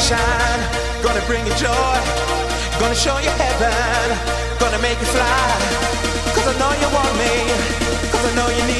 sunshine, gonna bring you joy, gonna show you heaven, gonna make you fly. Cause I know you want me, cause I know you need me.